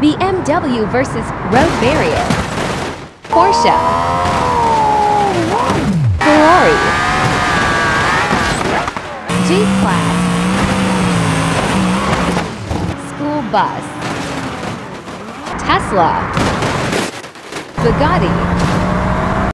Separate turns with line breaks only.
BMW versus road Warrior, Porsche. Ferrari. G-Class. School bus. Tesla. Bugatti.